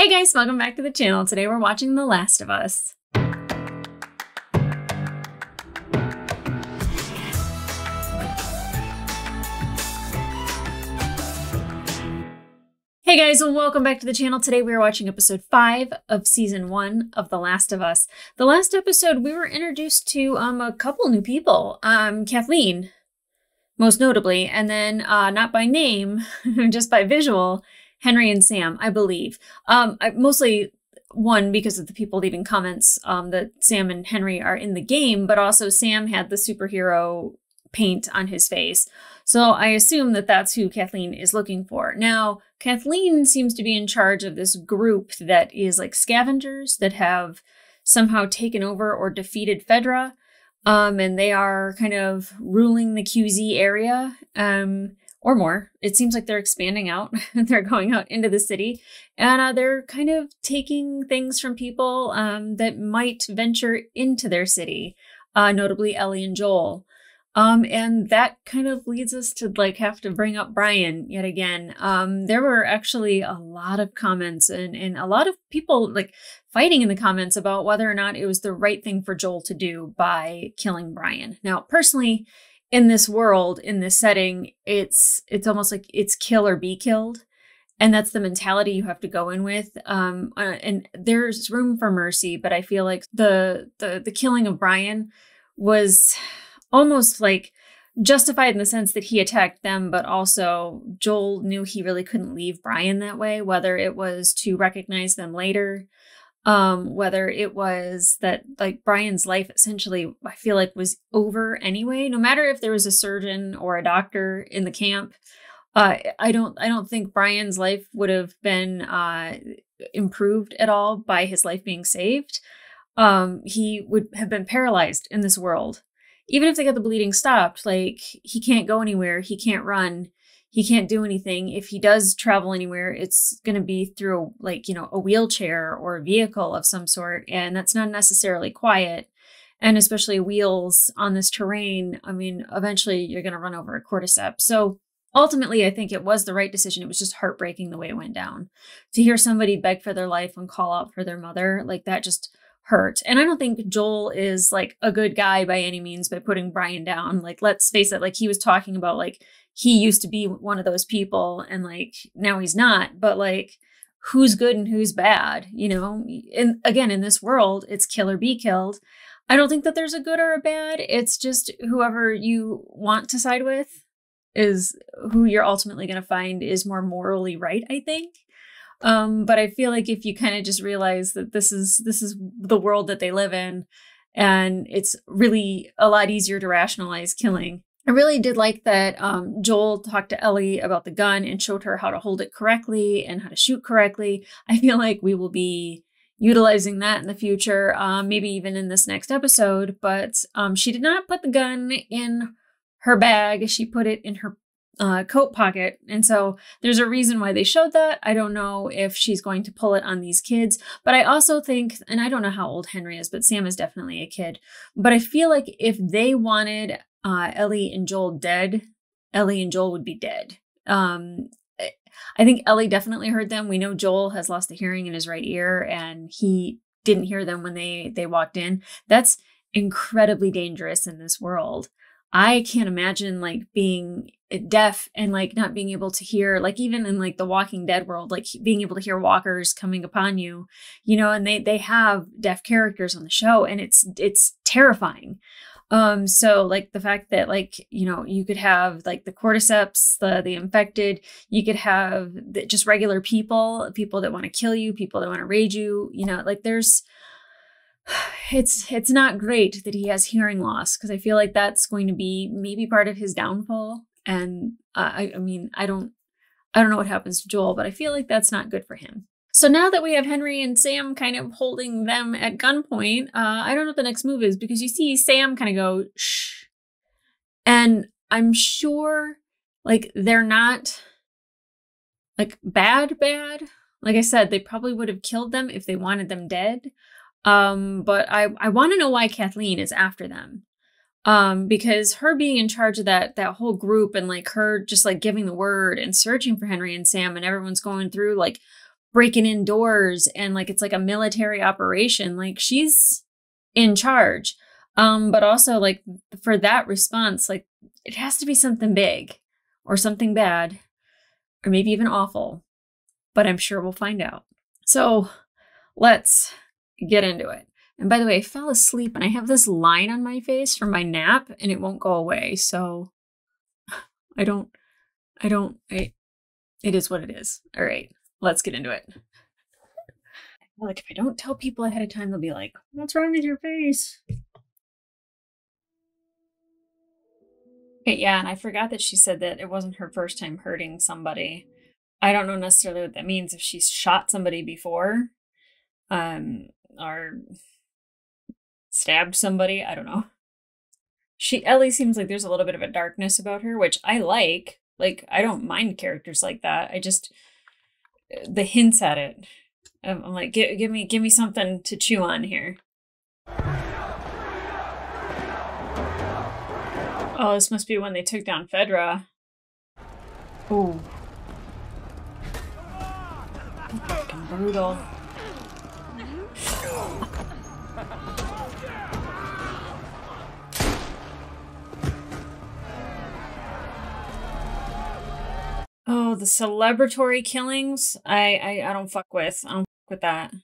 Hey guys, welcome back to the channel. Today we're watching The Last of Us. Hey guys, welcome back to the channel. Today we are watching episode 5 of season 1 of The Last of Us. The last episode we were introduced to um a couple new people. Um Kathleen, most notably, and then uh not by name, just by visual, Henry and Sam, I believe. Um I, mostly one because of the people leaving comments um that Sam and Henry are in the game, but also Sam had the superhero paint on his face. So I assume that that's who Kathleen is looking for. Now, Kathleen seems to be in charge of this group that is like scavengers that have somehow taken over or defeated Fedra. Um, and they are kind of ruling the QZ area um, or more. It seems like they're expanding out. And they're going out into the city and uh, they're kind of taking things from people um, that might venture into their city, uh, notably Ellie and Joel. Um, and that kind of leads us to like have to bring up Brian yet again. Um, there were actually a lot of comments and, and a lot of people like fighting in the comments about whether or not it was the right thing for Joel to do by killing Brian. Now, personally, in this world, in this setting, it's it's almost like it's kill or be killed. And that's the mentality you have to go in with. Um, uh, and there's room for mercy, but I feel like the the the killing of Brian was almost like justified in the sense that he attacked them, but also Joel knew he really couldn't leave Brian that way, whether it was to recognize them later, um, whether it was that like Brian's life essentially, I feel like was over anyway, no matter if there was a surgeon or a doctor in the camp. Uh, I don't I don't think Brian's life would have been uh, improved at all by his life being saved. Um, he would have been paralyzed in this world even if they got the bleeding stopped, like he can't go anywhere, he can't run, he can't do anything. If he does travel anywhere, it's going to be through like, you know, a wheelchair or a vehicle of some sort, and that's not necessarily quiet. And especially wheels on this terrain, I mean, eventually you're going to run over a cordyceps. So ultimately, I think it was the right decision. It was just heartbreaking the way it went down. To hear somebody beg for their life and call out for their mother, like that just hurt. And I don't think Joel is like a good guy by any means by putting Brian down. Like, let's face it, like he was talking about like he used to be one of those people and like now he's not. But like, who's good and who's bad, you know? And again, in this world, it's kill or be killed. I don't think that there's a good or a bad. It's just whoever you want to side with is who you're ultimately going to find is more morally right, I think. Um, but I feel like if you kind of just realize that this is this is the world that they live in, and it's really a lot easier to rationalize killing. I really did like that um, Joel talked to Ellie about the gun and showed her how to hold it correctly and how to shoot correctly. I feel like we will be utilizing that in the future, um, maybe even in this next episode. But um, she did not put the gun in her bag. She put it in her uh, coat pocket. And so there's a reason why they showed that. I don't know if she's going to pull it on these kids, but I also think, and I don't know how old Henry is, but Sam is definitely a kid. But I feel like if they wanted uh, Ellie and Joel dead, Ellie and Joel would be dead. Um, I think Ellie definitely heard them. We know Joel has lost the hearing in his right ear and he didn't hear them when they they walked in. That's incredibly dangerous in this world. I can't imagine like being deaf and like not being able to hear like even in like the walking dead world like being able to hear walkers coming upon you you know and they they have deaf characters on the show and it's it's terrifying um so like the fact that like you know you could have like the cordyceps the the infected you could have the, just regular people people that want to kill you people that want to raid you you know like there's it's it's not great that he has hearing loss because I feel like that's going to be maybe part of his downfall and uh, I, I mean, I don't, I don't know what happens to Joel, but I feel like that's not good for him. So now that we have Henry and Sam kind of holding them at gunpoint, uh, I don't know what the next move is because you see Sam kind of go shh, and I'm sure like they're not like bad bad. Like I said, they probably would have killed them if they wanted them dead. Um, but I I want to know why Kathleen is after them um because her being in charge of that that whole group and like her just like giving the word and searching for henry and sam and everyone's going through like breaking in doors and like it's like a military operation. Like she's in charge. Um, but also like for that response, like it has to be something big or something bad or maybe even awful. But I'm sure we'll find out. So let's get into it. And by the way, I fell asleep and I have this line on my face from my nap and it won't go away. So I don't, I don't, I, it is what it is. All right, let's get into it. Like, if I don't tell people ahead of time, they'll be like, what's wrong with your face? Okay, yeah, and I forgot that she said that it wasn't her first time hurting somebody. I don't know necessarily what that means if she's shot somebody before. Um, or stabbed somebody. I don't know. She Ellie seems like there's a little bit of a darkness about her, which I like. Like I don't mind characters like that. I just the hints at it. I'm, I'm like, give, give me give me something to chew on here. Oh, this must be when they took down Fedra. Ooh. Fucking brutal. Oh, the celebratory killings. I, I I don't fuck with. I don't fuck with that.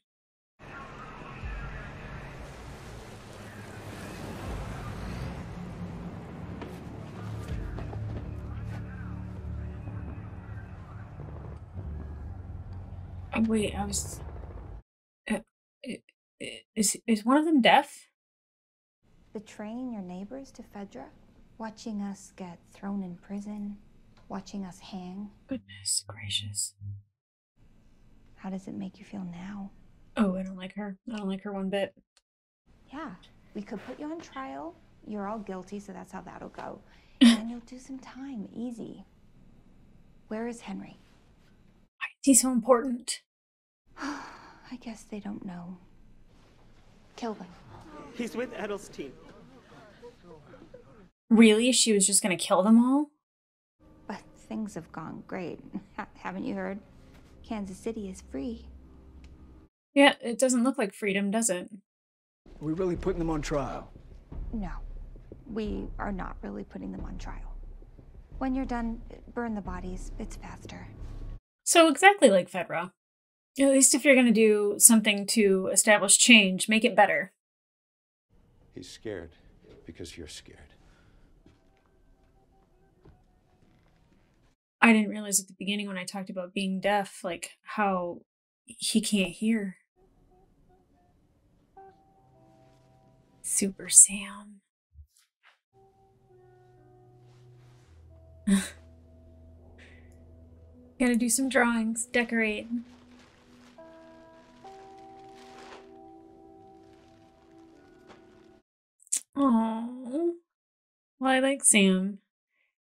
Oh, wait, I was. Uh, is is one of them deaf? Betraying your neighbors to Fedra, watching us get thrown in prison, watching us hang. Goodness gracious. How does it make you feel now? Oh, I don't like her. I don't like her one bit. Yeah, we could put you on trial. You're all guilty, so that's how that'll go. and you'll do some time, easy. Where is Henry? Why is he so important? I guess they don't know. Kill them. He's with Edelstein. Really? She was just gonna kill them all? But things have gone great. Haven't you heard? Kansas City is free. Yeah, it doesn't look like freedom, does it? Are we really putting them on trial? No, we are not really putting them on trial. When you're done, burn the bodies. It's faster. So exactly like Fedra. At least if you're going to do something to establish change, make it better. He's scared because you're scared. I didn't realize at the beginning when I talked about being deaf, like how he can't hear. Super Sam. Gotta do some drawings, decorate. Oh, well, I like Sam.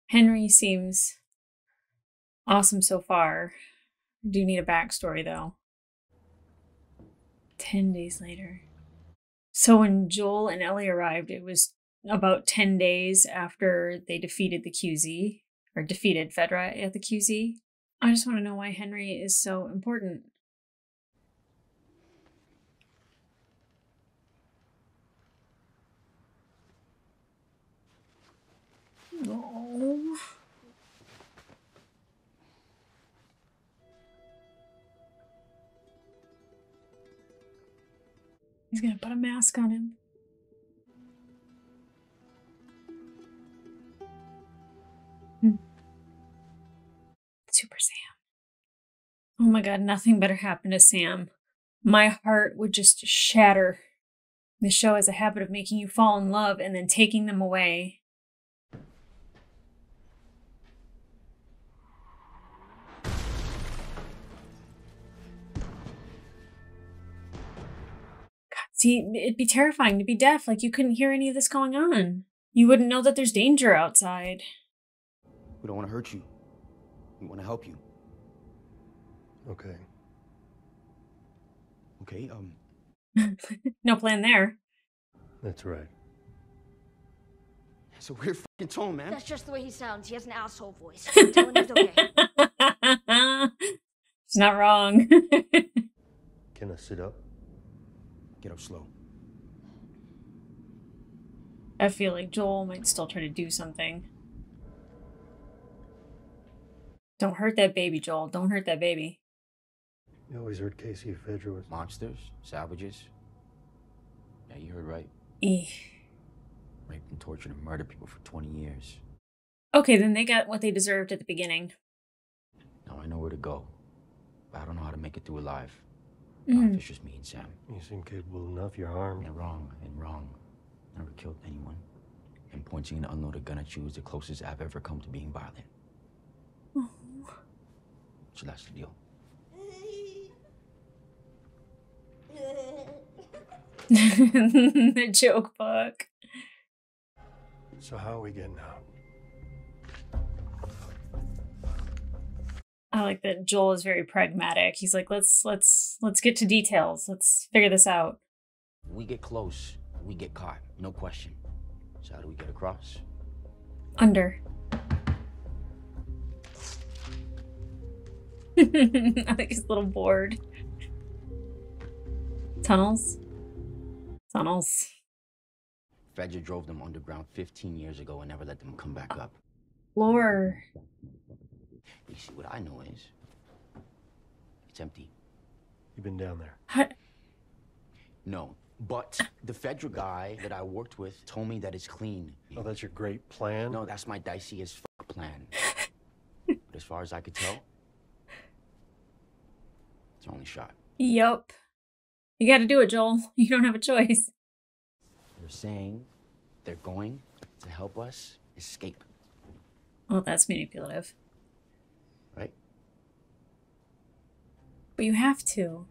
Henry seems awesome so far. Do need a backstory though. Ten days later. So when Joel and Ellie arrived, it was about 10 days after they defeated the QZ, or defeated Fedra at the QZ. I just want to know why Henry is so important. Oh. He's gonna put a mask on him. Hmm. Super Sam. Oh my god, nothing better happened to Sam. My heart would just shatter. This show has a habit of making you fall in love and then taking them away. See, it'd be terrifying to be deaf. Like, you couldn't hear any of this going on. You wouldn't know that there's danger outside. We don't want to hurt you. We want to help you. Okay. Okay, um. no plan there. That's right. It's a weird fucking tone, man. That's just the way he sounds. He has an asshole voice. Tell him he's okay. It's not wrong. Can I sit up? Get up slow. I feel like Joel might still try to do something. Don't hurt that baby, Joel. Don't hurt that baby. You always heard KC Fedra was. Monsters, savages. Yeah, you heard right. Eeh. Raped and tortured and murdered people for 20 years. Okay, then they got what they deserved at the beginning. Now I know where to go. But I don't know how to make it through alive. Not if it's just me and Sam. You seem capable enough. You're armed. You're wrong and wrong. Never killed anyone. And pointing an unloaded gun at you is the closest I've ever come to being violent. Oh. So that's the deal. the joke book. So how are we getting out? I like that Joel is very pragmatic. He's like, let's let's let's get to details. Let's figure this out. We get close, we get caught. No question. So how do we get across? Under. I think he's a little bored. Tunnels. Tunnels. Fedra drove them underground 15 years ago and never let them come back up. Lore. You see, what I know is it's empty. You've been down there. How- No, but the Fedra guy that I worked with told me that it's clean. Oh, that's your great plan? No, that's my dicey as fuck plan. but as far as I could tell, it's our only shot. Yup. You gotta do it, Joel. You don't have a choice. They're saying they're going to help us escape, Well, that's manipulative. But you have to.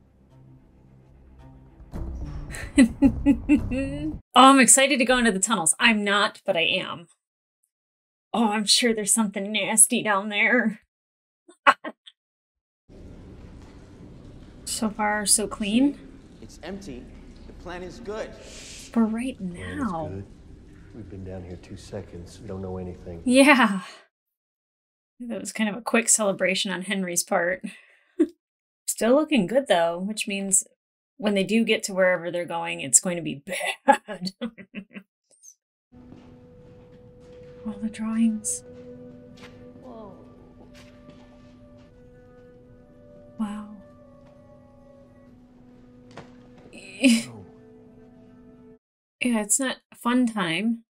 oh, I'm excited to go into the tunnels. I'm not, but I am. Oh, I'm sure there's something nasty down there. so far, so clean. It's empty. The plan is good. For right now. We've been down here two seconds. We don't know anything. Yeah. That was kind of a quick celebration on Henry's part. Still looking good though, which means when they do get to wherever they're going, it's going to be bad. All the drawings. Whoa. Wow. Oh, Yeah, it's not a fun time.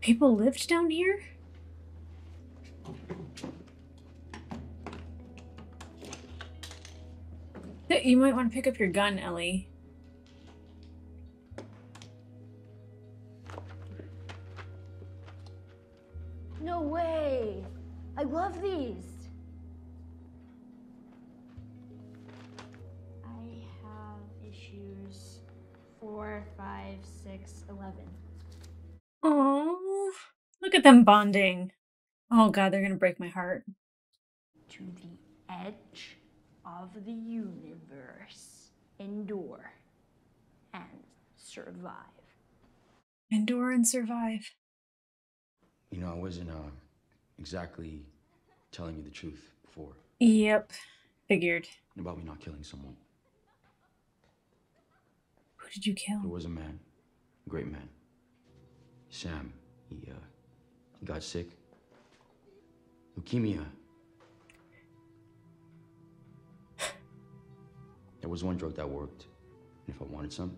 People lived down here? You might want to pick up your gun, Ellie. No way! I love these! I have issues four, five, six, eleven. Oh, look at them bonding. Oh god, they're gonna break my heart. To the edge of the universe. Endure and survive. Endure and survive. You know, I wasn't uh, exactly telling you the truth before Yep, figured. about me not killing someone. Who did you There kill? was a man, a great man. Sam. He uh, he got sick. Leukemia. There was one drug that worked. And if I wanted some,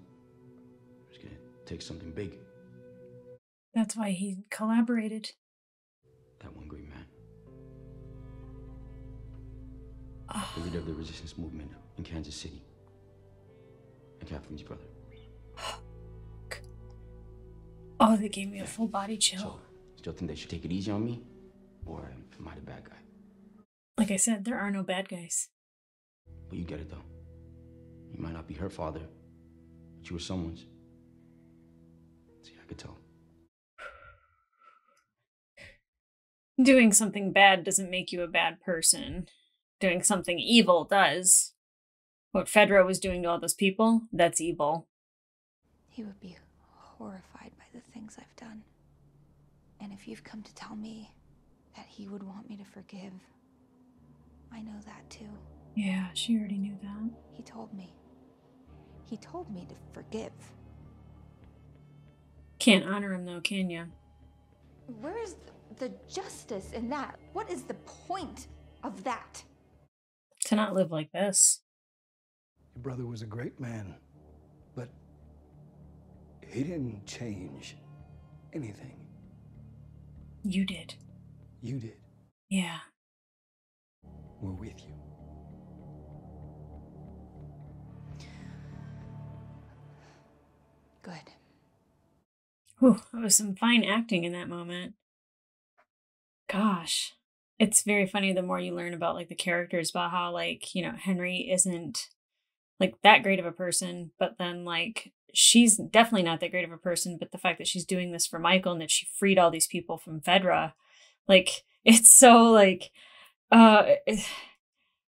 I was gonna take something big. That's why he collaborated. That one great man. Ah. Oh, The leader of the resistance movement in Kansas City. And Kathleen's brother. oh, they gave me a full body chill. So, still think they should take it easy on me? Or am I the bad guy? Like I said, there are no bad guys. But you get it though. You might not be her father, but you were someone's. See, I could tell. Doing something bad doesn't make you a bad person. Doing something evil does. What Fedra was doing to all those people, that's evil. He would be horrified by the things I've done. And if you've come to tell me that he would want me to forgive. I know that too. Yeah, she already knew that. He told me. He told me to forgive. Can't honor him though, can ya? Where is the justice in that? What is the point of that? To not live like this. Your brother was a great man, but he didn't change anything. You did. You did. Yeah. We're with you. Good. Whew, that was some fine acting in that moment. Gosh. It's very funny the more you learn about like the characters about how like, you know, Henry isn't like that great of a person, but then like she's definitely not that great of a person, but the fact that she's doing this for Michael and that she freed all these people from Fedra, like it's so like uh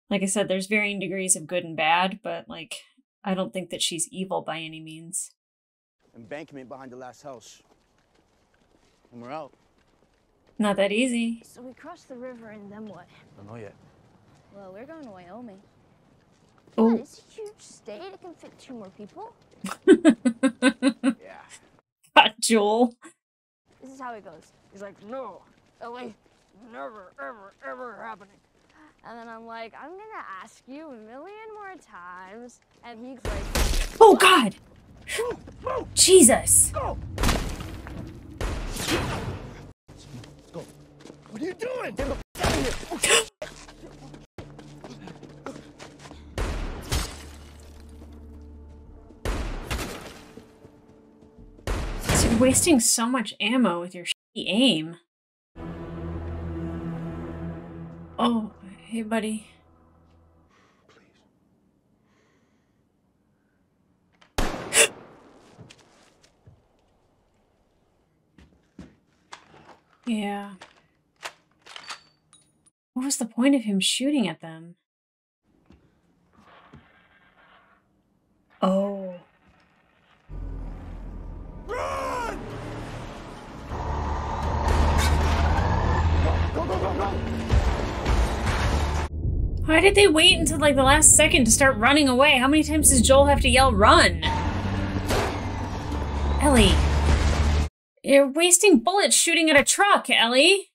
like I said, there's varying degrees of good and bad, but like I don't think that she's evil by any means. Embankment behind the last house. And we're out. Not that easy. So we cross the river and then what? Don't know yet. Well, we're going to Wyoming. Oh. God, it's a huge state. It can fit two more people. Yeah. Hot Joel. This is how it goes. He's like, no, Ellie, never, ever, ever happening. And then I'm like, I'm gonna ask you a million more times. And he's like, Oh God! Jesus! Go! What are you doing? Get the out of here! You're wasting so much ammo with your aim. Oh, hey, buddy. Yeah. What was the point of him shooting at them? Oh. Run! Go, go, go, Why did they wait until like the last second to start running away? How many times does Joel have to yell run? Ellie. You're wasting bullets shooting at a truck, Ellie.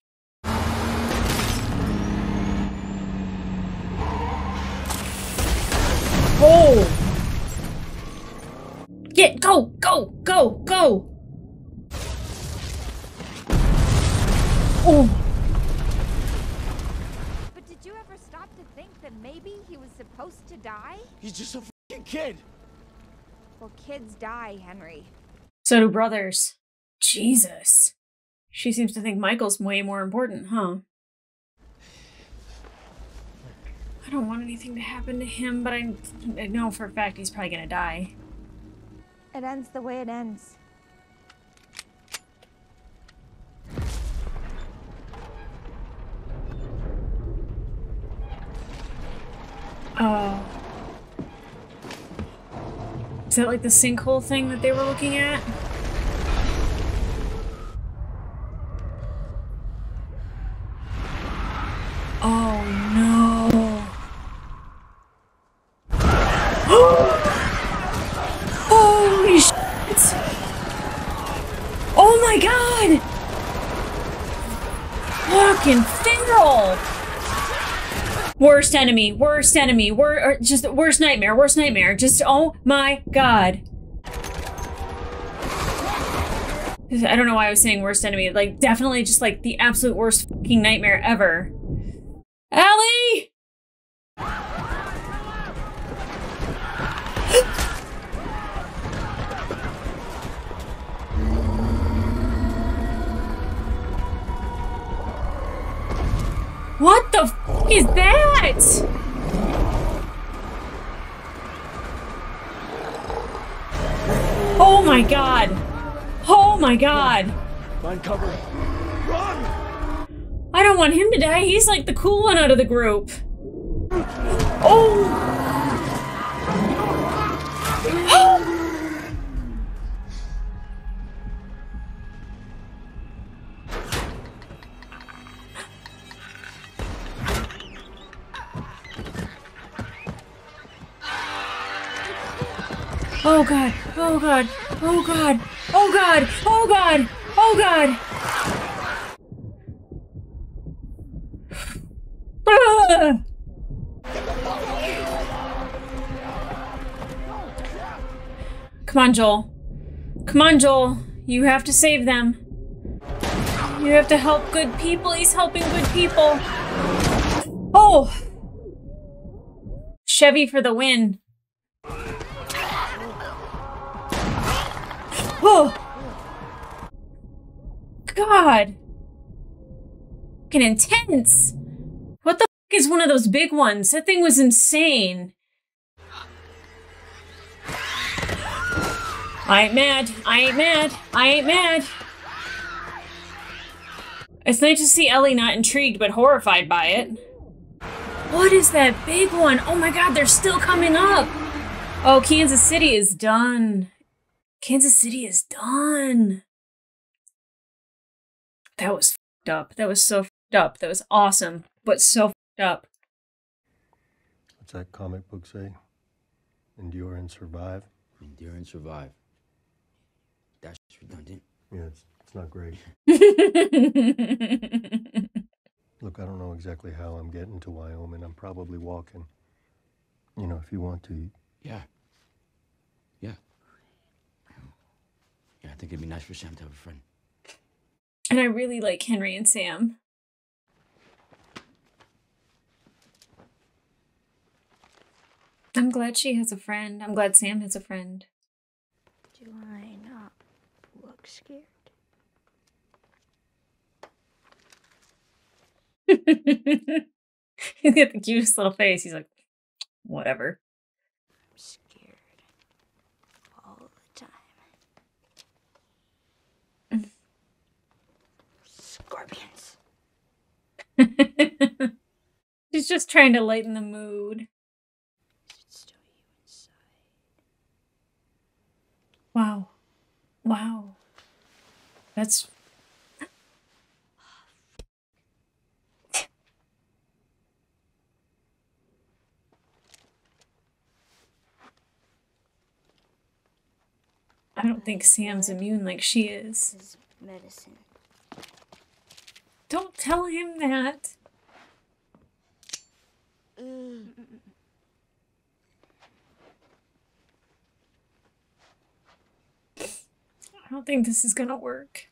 Oh. Get go, go, go, go. Oh. But did you ever stop to think that maybe he was supposed to die? He's just a fucking kid. Well, kids die, Henry. So do brothers. Jesus. She seems to think Michael's way more important, huh? I don't want anything to happen to him, but I, I know for a fact he's probably gonna die. It ends the way it ends. Oh. Is that like the sinkhole thing that they were looking at? Oh no. Holy shit! Oh my god! Fucking feral! Worst enemy, worst enemy, wor- or just worst nightmare, worst nightmare. Just oh my god. I don't know why I was saying worst enemy. Like definitely just like the absolute worst fucking nightmare ever. Oh my god! Oh my god! Run, cover! Run! I don't want him to die. He's like the cool one out of the group. Oh! Oh god. Oh god. Oh god. Oh god. Oh god. Oh god. Come on, Joel. Come on, Joel. You have to save them. You have to help good people. He's helping good people. Oh! Chevy for the win. Oh! God! Fucking intense! What the fuck is one of those big ones? That thing was insane. I ain't mad. I ain't mad. I ain't mad. It's nice to see Ellie not intrigued but horrified by it. What is that big one? Oh my god, they're still coming up. Oh, Kansas City is done. Kansas City is done. That was fucked up. That was so fucked up. That was awesome, but so fucked up. What's that comic book say? Endure and survive? Endure and survive. That's redundant. Yeah, it's, it's not great. Look, I don't know exactly how I'm getting to Wyoming. I'm probably walking. You know, if you want to. Yeah. Yeah. I think it'd be nice for Sam to have a friend. and I really like Henry and Sam. I'm glad she has a friend. I'm glad Sam has a friend. Do I not look scared? He's got the cutest little face. He's like, whatever. I'm scared all the time. Scorpions. She's just trying to lighten the mood. Is it still you inside? Wow. Wow. That's. I don't think Sam's immune like she is. This is medicine. Don't tell him that. Mm. I don't think this is gonna work.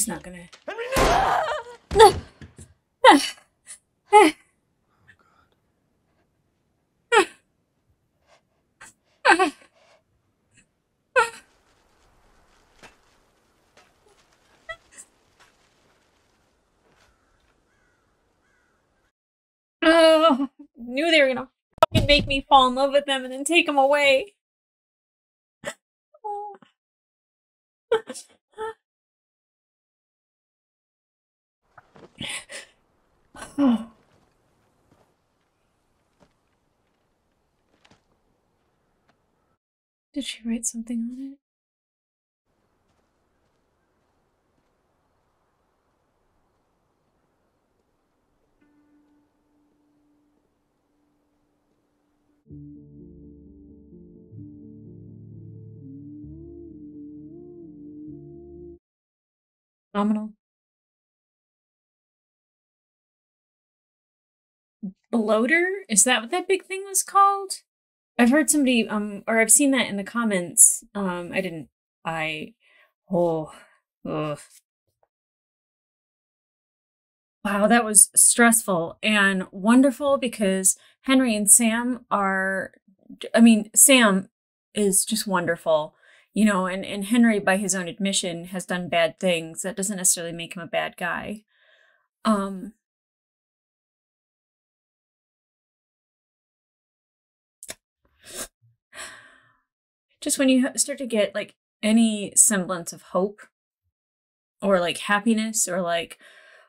He's not gonna. Oh, knew they were gonna fucking make me fall in love with them and then take them away. Oh. Did she write something on it? Phenomenal. Bloater? Is that what that big thing was called? I've heard somebody, um, or I've seen that in the comments. Um, I didn't, I, oh, ugh. Wow, that was stressful and wonderful because Henry and Sam are, I mean, Sam is just wonderful, you know, and, and Henry, by his own admission, has done bad things. That doesn't necessarily make him a bad guy. Um, just when you start to get like any semblance of hope or like happiness or like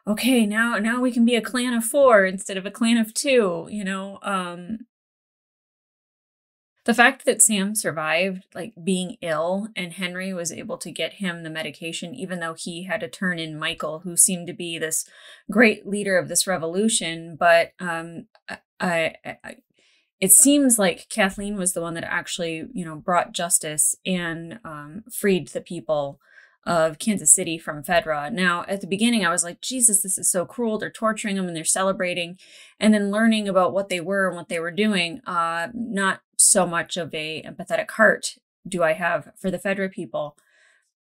okay now now we can be a clan of four instead of a clan of two you know um the fact that sam survived like being ill and henry was able to get him the medication even though he had to turn in michael who seemed to be this great leader of this revolution but um I, I it seems like Kathleen was the one that actually, you know, brought justice and um, freed the people of Kansas City from Fedra. Now, at the beginning, I was like, Jesus, this is so cruel. They're torturing them and they're celebrating. And then learning about what they were and what they were doing, uh, not so much of a empathetic heart do I have for the Fedra people.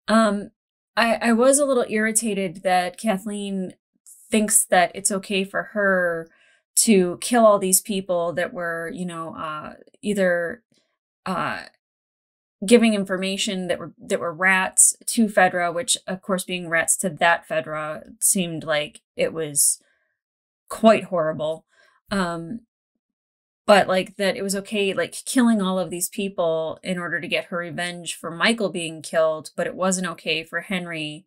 Um, I, I was a little irritated that Kathleen thinks that it's okay for her to kill all these people that were, you know, uh, either uh, giving information that were that were rats to Fedra, which of course being rats to that Fedra seemed like it was quite horrible. Um, but like that it was okay like killing all of these people in order to get her revenge for Michael being killed, but it wasn't okay for Henry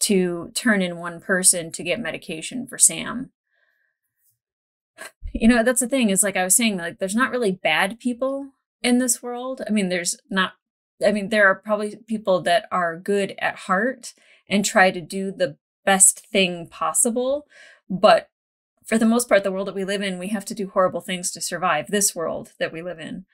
to turn in one person to get medication for Sam you know that's the thing is like i was saying like there's not really bad people in this world. I mean there's not i mean there are probably people that are good at heart and try to do the best thing possible but for the most part the world that we live in we have to do horrible things to survive this world that we live in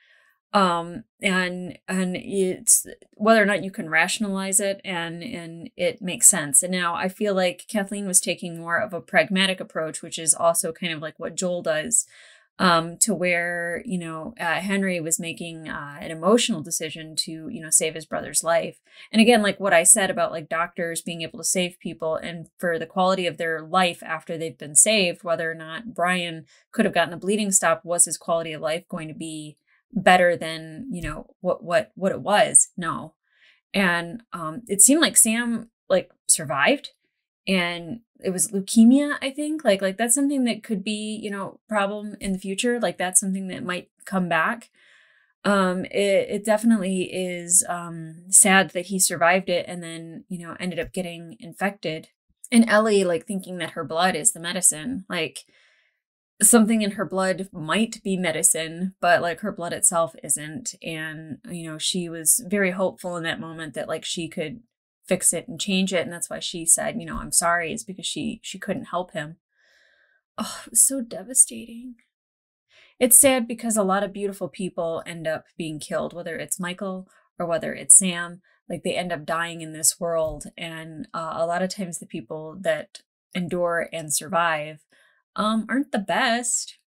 um and and it's whether or not you can rationalize it and and it makes sense. And now i feel like kathleen was taking more of a pragmatic approach which is also kind of like what joel does um to where you know uh, henry was making uh, an emotional decision to you know save his brother's life. And again like what i said about like doctors being able to save people and for the quality of their life after they've been saved whether or not brian could have gotten the bleeding stop was his quality of life going to be better than you know what what what it was no. And um it seemed like sam like survived and it was leukemia i think like like that's something that could be you know problem in the future like that's something that might come back. Um it, it definitely is um sad that he survived it and then you know ended up getting infected. And ellie like thinking that her blood is the medicine like something in her blood might be medicine, but like her blood itself isn't. And, you know, she was very hopeful in that moment that like she could fix it and change it. And that's why she said, you know, I'm sorry, is because she she couldn't help him. Oh, it was so devastating. It's sad because a lot of beautiful people end up being killed, whether it's Michael or whether it's Sam. Like they end up dying in this world. And uh, a lot of times the people that endure and survive um, aren't the best,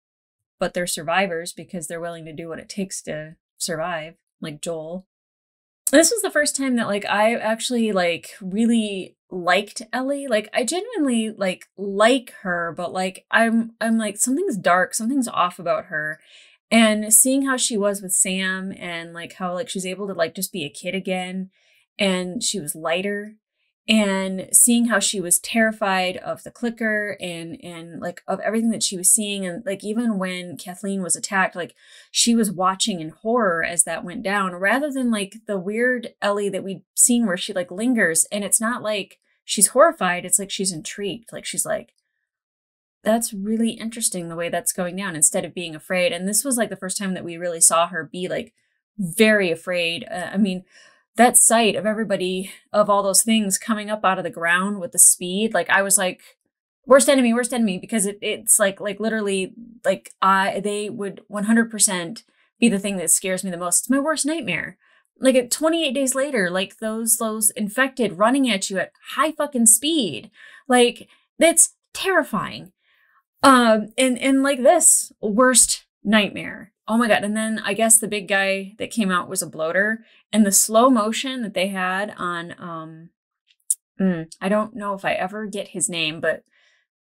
but they're survivors because they're willing to do what it takes to survive, like Joel. This was the first time that like I actually like really liked Ellie. Like I genuinely like like her, but like I'm I'm like something's dark, something's off about her. And seeing how she was with Sam and like how like she's able to like just be a kid again and she was lighter and seeing how she was terrified of the clicker and and like of everything that she was seeing and like even when Kathleen was attacked like she was watching in horror as that went down rather than like the weird Ellie that we'd seen where she like lingers and it's not like she's horrified it's like she's intrigued like she's like that's really interesting the way that's going down instead of being afraid and this was like the first time that we really saw her be like very afraid uh, i mean that sight of everybody of all those things coming up out of the ground with the speed like i was like worst enemy worst enemy because it, it's like like literally like i they would 100% be the thing that scares me the most. It's my worst nightmare. Like at 28 days later like those those infected running at you at high fucking speed. Like that's terrifying. Um and and like this worst nightmare Oh my god! And then I guess the big guy that came out was a bloater, and the slow motion that they had on um, mm, I don't know if I ever get his name, but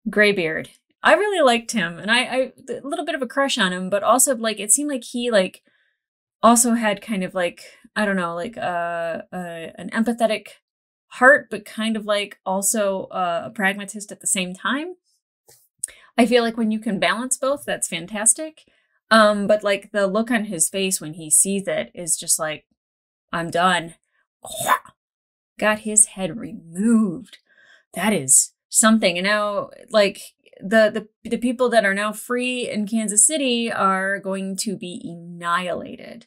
Graybeard. I really liked him, and I, I a little bit of a crush on him, but also like it seemed like he like also had kind of like I don't know, like uh, uh an empathetic heart, but kind of like also uh, a pragmatist at the same time. I feel like when you can balance both, that's fantastic. Um, but like the look on his face when he sees it is just like, I'm done. Got his head removed. That is something. And now, like the the the people that are now free in Kansas City are going to be annihilated.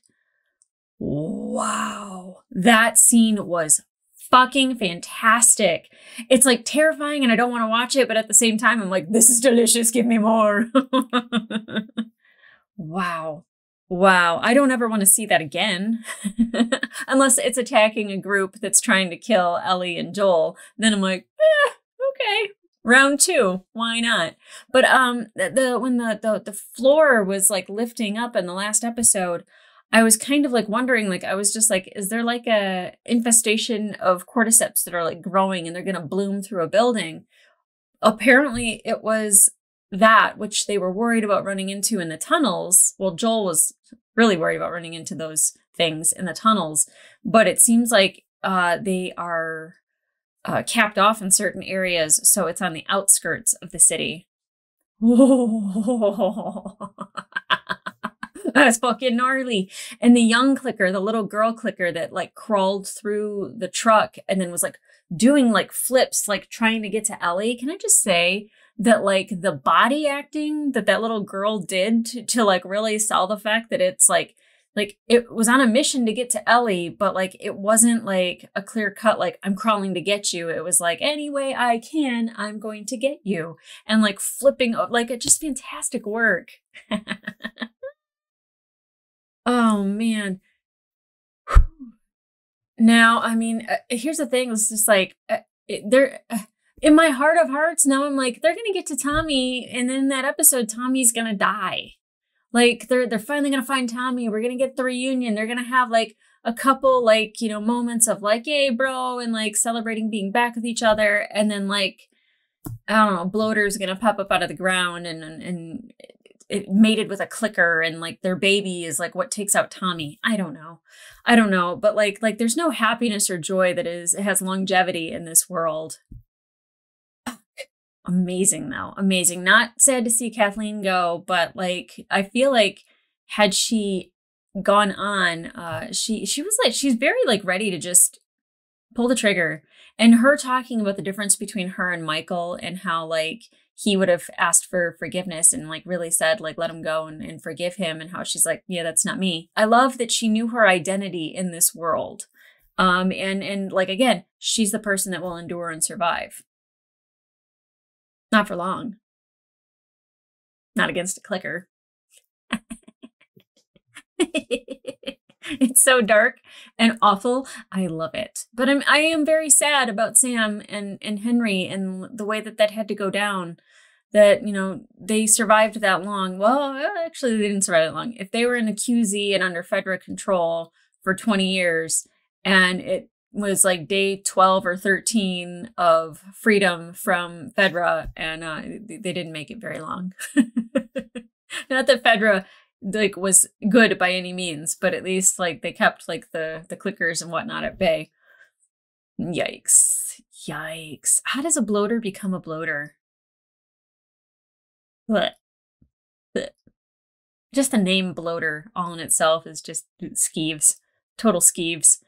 Wow. That scene was fucking fantastic. It's like terrifying and I don't want to watch it, but at the same time, I'm like, this is delicious. Give me more. wow. Wow. I don't ever want to see that again. Unless it's attacking a group that's trying to kill Ellie and Joel. Then I'm like, eh, okay. Round two, why not? But um the, the when the, the the floor was like lifting up in the last episode, I was kind of like wondering, like, I was just like, is there like a infestation of cordyceps that are like growing and they're going to bloom through a building? Apparently, it was that which they were worried about running into in the tunnels. Well, Joel was really worried about running into those things in the tunnels, but it seems like uh, they are uh, capped off in certain areas, so it's on the outskirts of the city. That's fucking gnarly. And the young clicker, the little girl clicker that like crawled through the truck and then was like doing like flips, like trying to get to Ellie. Can I just say that like the body acting that that little girl did to, to like really sell the fact that it's like, like it was on a mission to get to Ellie, but like it wasn't like a clear cut, like I'm crawling to get you. It was like, anyway, I can, I'm going to get you. And like flipping, like it just fantastic work. Oh man. Now, I mean, uh, here's the thing. It's just like uh, it, they're uh, in my heart of hearts. Now I'm like, they're gonna get to Tommy, and in that episode, Tommy's gonna die. Like they're they're finally gonna find Tommy. We're gonna get the reunion. They're gonna have like a couple like you know moments of like, yay, bro, and like celebrating being back with each other, and then like I don't know, bloater's gonna pop up out of the ground and and, and it mated with a clicker and like their baby is like what takes out Tommy. I don't know. I don't know, but like like there's no happiness or joy that is has longevity in this world. Amazing though. Amazing. Not sad to see Kathleen go, but like I feel like had she gone on, uh she she was like she's very like ready to just pull the trigger. And her talking about the difference between her and Michael and how like he would have asked for forgiveness and like really said like let him go and, and forgive him and how she's like yeah that's not me i love that she knew her identity in this world um and and like again she's the person that will endure and survive not for long not against a clicker it's so dark and awful. I love it. But I'm I am very sad about Sam and and Henry and the way that that had to go down. That you know they survived that long. Well, actually, they didn't survive that long. If they were in a QZ and under federal control for 20 years, and it was like day 12 or 13 of freedom from Fedra, and uh, they didn't make it very long. Not that Fedra like was good by any means, but at least like they kept like the the clickers and whatnot at bay. Yikes. Yikes. How does a bloater become a bloater? What? Just the name bloater all in itself is just skeeves. Total skeeves.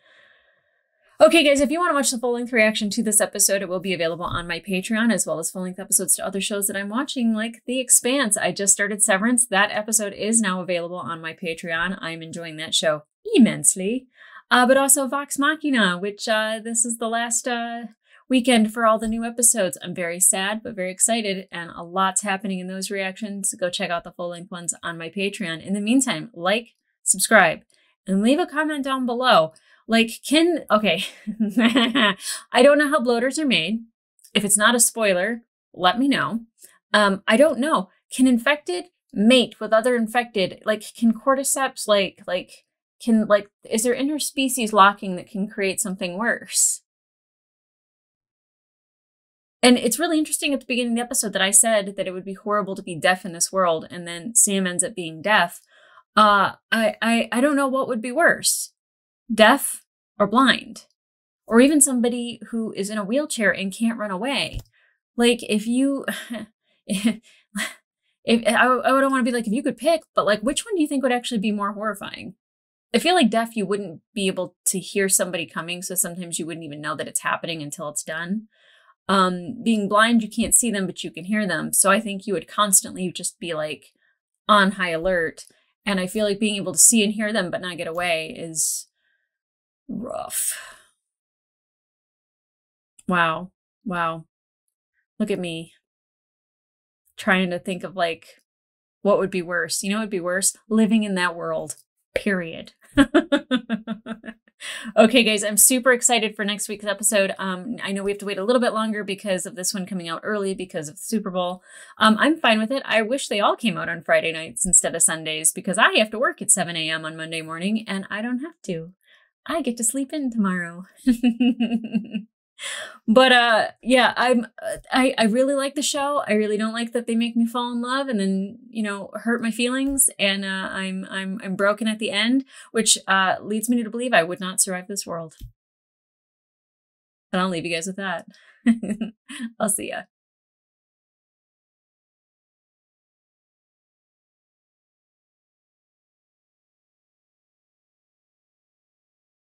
Okay, guys, if you want to watch the full length reaction to this episode, it will be available on my Patreon as well as full length episodes to other shows that I'm watching, like The Expanse. I just started Severance. That episode is now available on my Patreon. I'm enjoying that show immensely. Uh, but also Vox Machina, which uh, this is the last uh, weekend for all the new episodes. I'm very sad, but very excited, and a lot's happening in those reactions. Go check out the full length ones on my Patreon. In the meantime, like, subscribe, and leave a comment down below. Like, can, okay, I don't know how bloaters are made. If it's not a spoiler, let me know. Um, I don't know. Can infected mate with other infected? Like, can cordyceps, like, like, can, like, is there interspecies locking that can create something worse? And it's really interesting at the beginning of the episode that I said that it would be horrible to be deaf in this world, and then Sam ends up being deaf. Uh, I, I, I don't know what would be worse, deaf or blind, or even somebody who is in a wheelchair and can't run away. Like if you, if, if I, I would want to be like if you could pick, but like which one do you think would actually be more horrifying? I feel like deaf, you wouldn't be able to hear somebody coming, so sometimes you wouldn't even know that it's happening until it's done. Um, being blind, you can't see them, but you can hear them. So I think you would constantly just be like on high alert. And I feel like being able to see and hear them but not get away is rough. Wow. Wow. Look at me trying to think of like what would be worse. You know would be worse? Living in that world. Period. okay, guys, I'm super excited for next week's episode. Um, I know we have to wait a little bit longer because of this one coming out early because of the Super Bowl. Um, I'm fine with it. I wish they all came out on Friday nights instead of Sundays because I have to work at 7 a.m. on Monday morning and I don't have to. I get to sleep in tomorrow. but uh yeah i'm uh, i i really like the show. I really don't like that they make me fall in love and then you know hurt my feelings and uh i'm i'm i'm broken at the end which uh leads me to believe i would not survive this world. And i'll leave you guys with that. I'll see ya